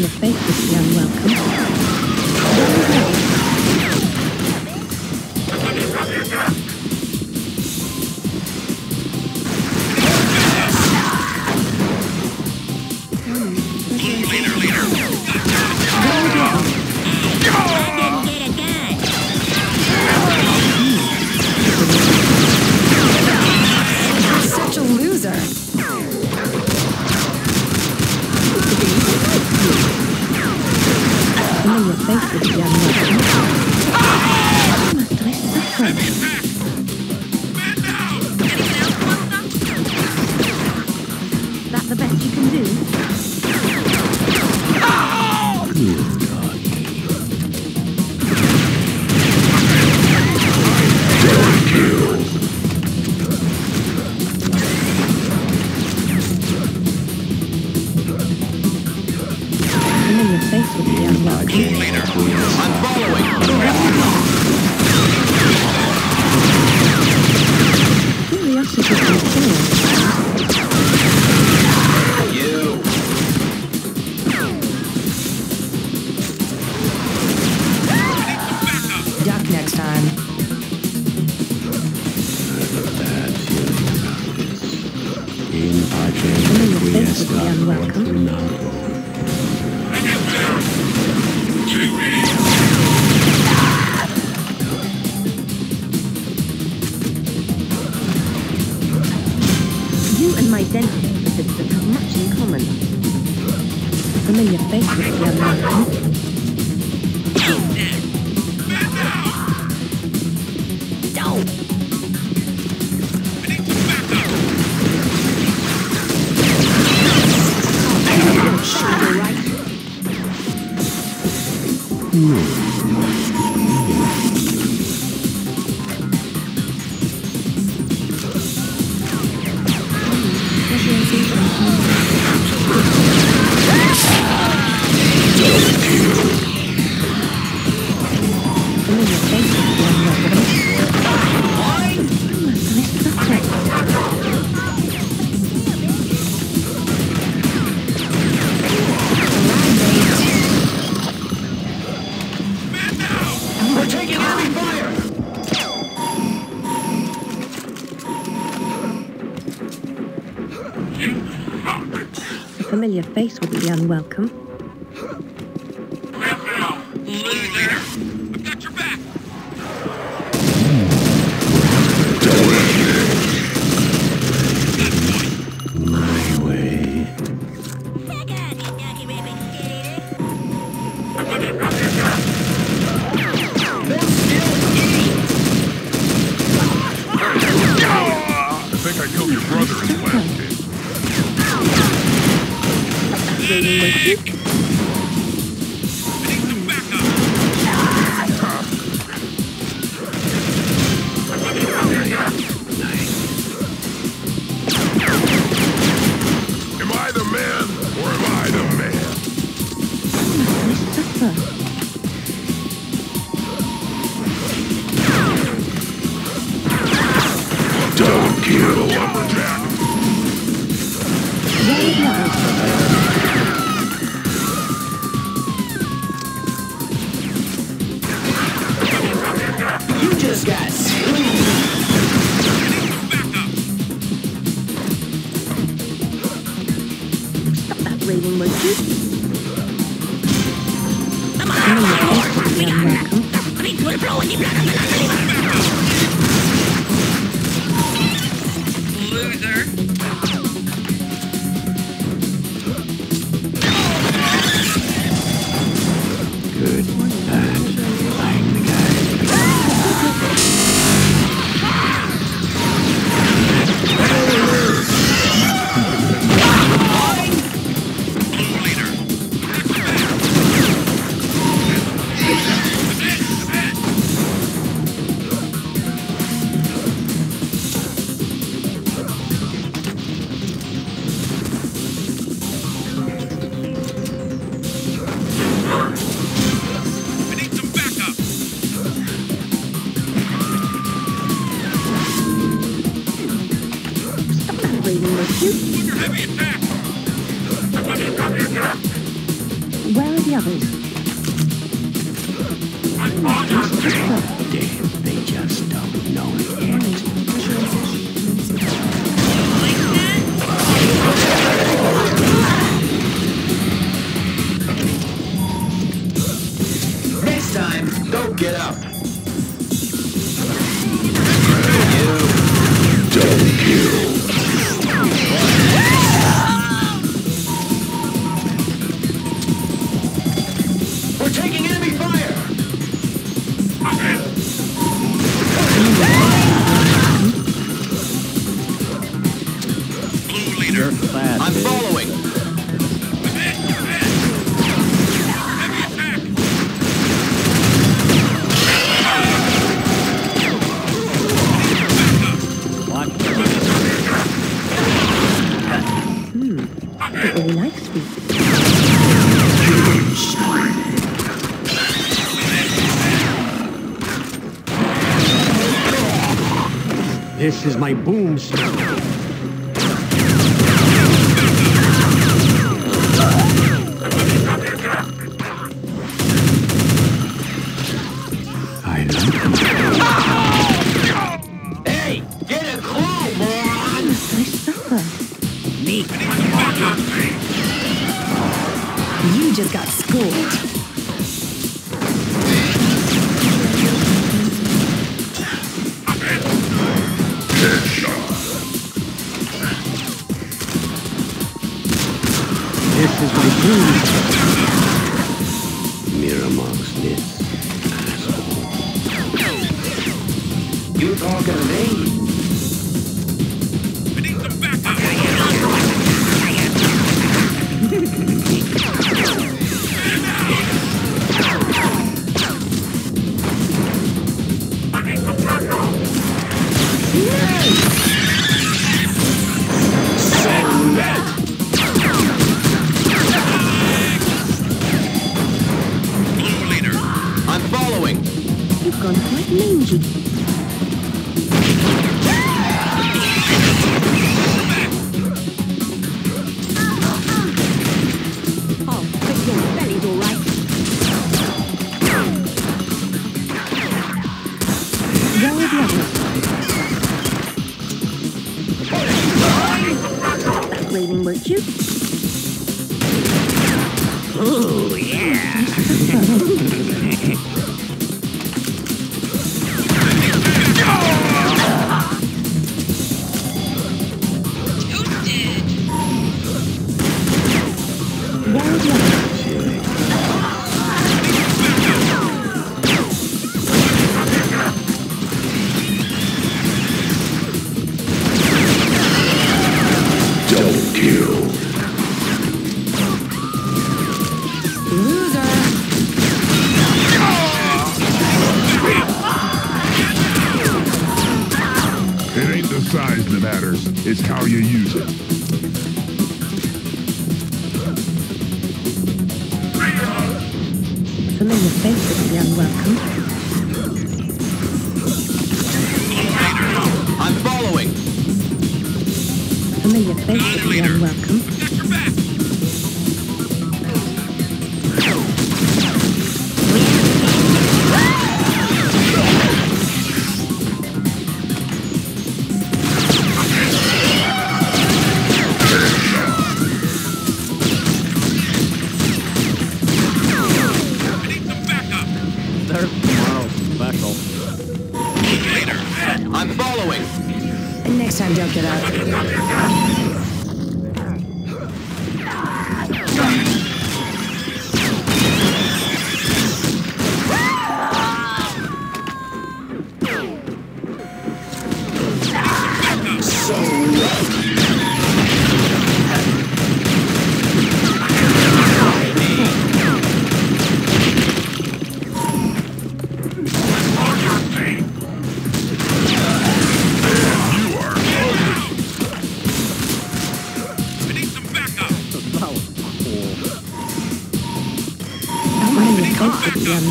your face is unwelcome. Welcome. place would be unwelcome. back. Blue leader. I'm following. They all like sweets. This is my boom I This is my boom Miramox this. You talking to me? Blue leader. I'm following. You've gone completely missing. Oh, this is getting deadly right. Yellow leader. Gone quite mangy. Oh, but matters. It's how you use it. Familiar face would be unwelcome. I'm following. Familiar face would be unwelcome. Next time, don't get up.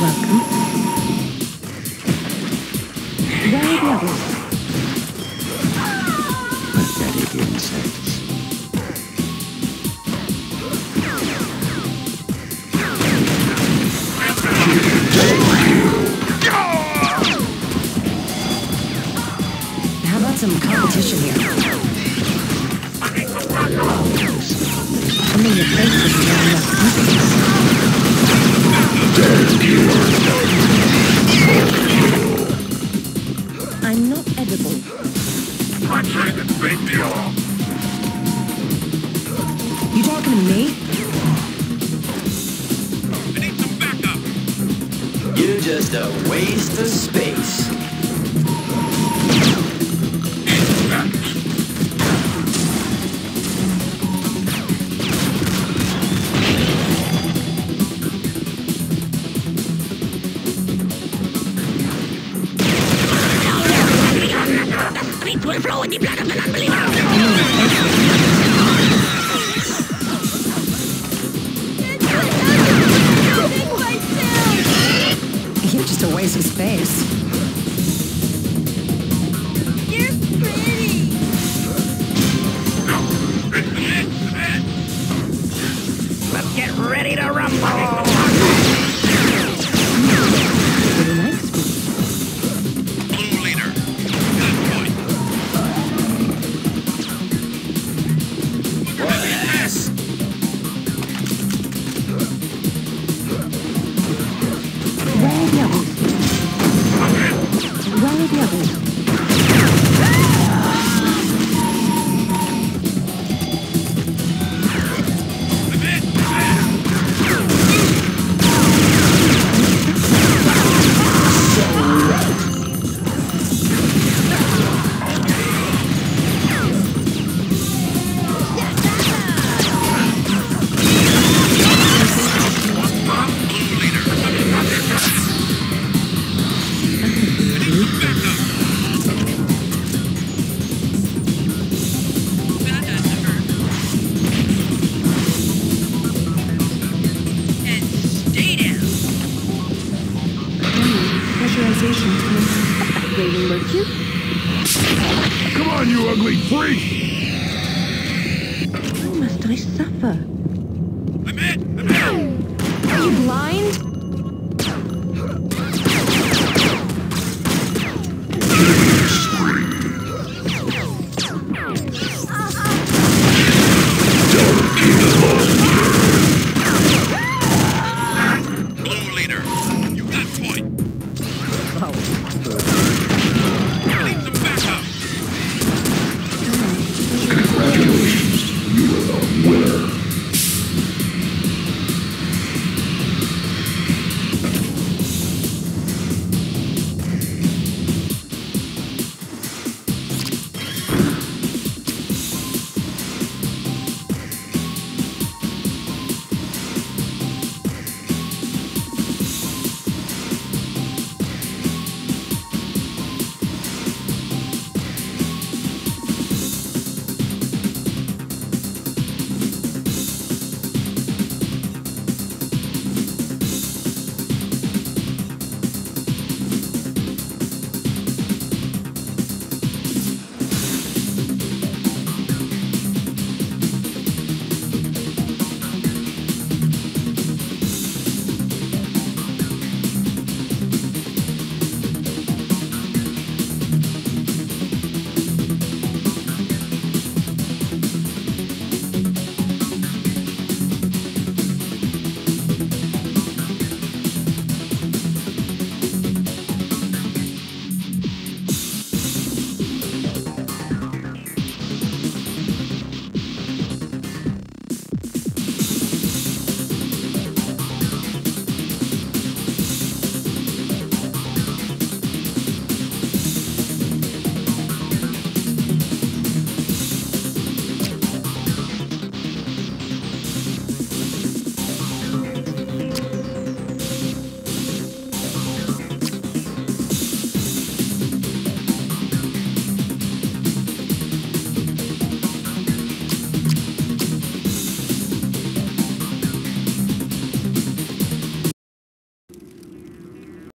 welcome. Where are the others? Pathetic insects. How about some competition here? Just a waste of space. Why must I suffer?